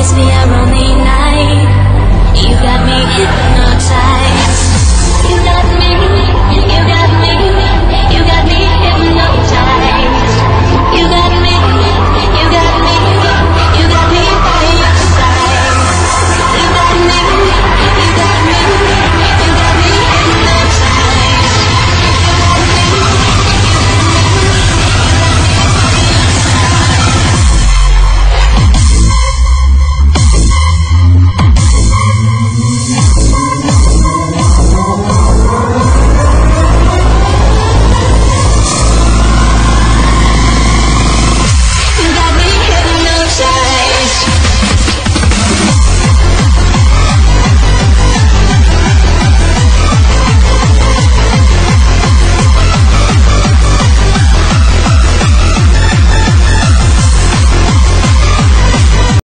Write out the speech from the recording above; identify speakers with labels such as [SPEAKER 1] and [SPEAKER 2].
[SPEAKER 1] this be our only night. You got me hypnotized.